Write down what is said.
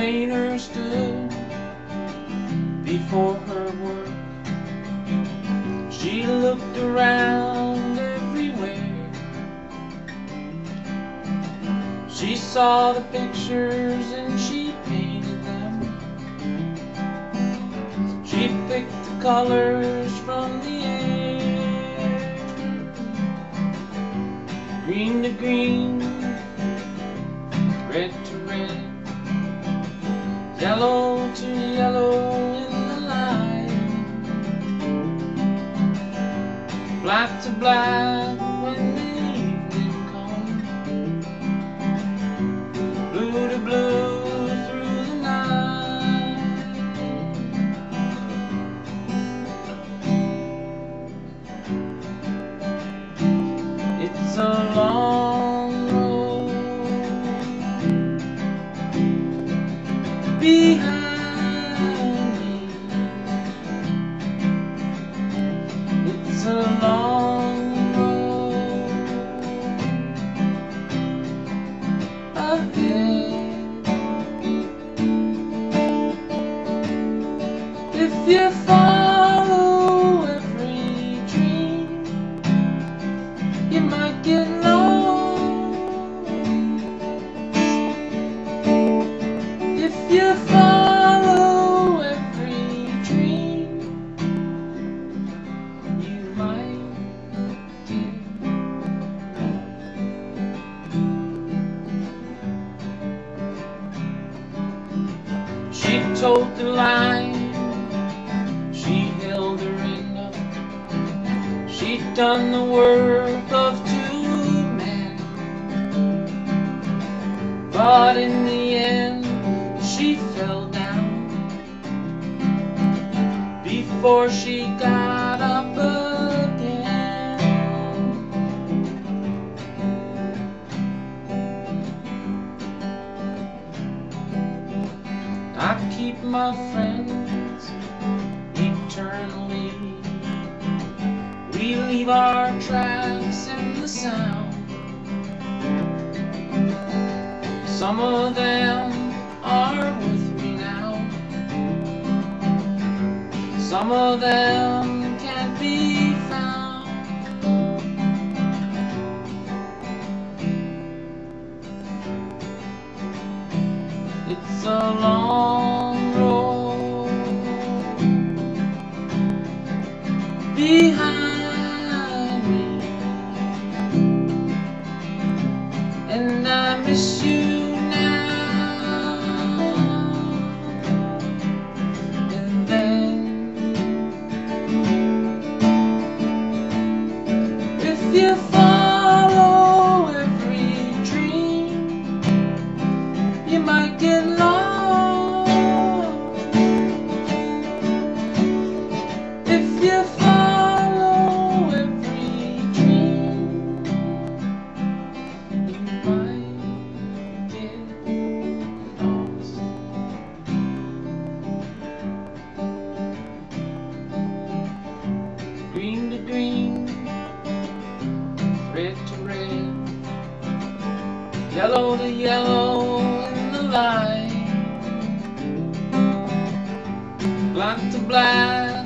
painter stood before her work. She looked around everywhere. She saw the pictures and she painted them. She picked the colors from the air. Green to green, red to red, yellow to yellow in the light, black to black when the evening comes, blue to blue through the night. It's a If you follow every dream, you might get lost. If you follow She told the line, she held her end up. She'd done the work of two men, but in the end she fell down. Before she got up keep my friends eternally. We leave our tracks in the sound. Some of them are with me now. Some of them get lost. If you follow every dream, you might get lost. Green to green, red to red, yellow to yellow light, to black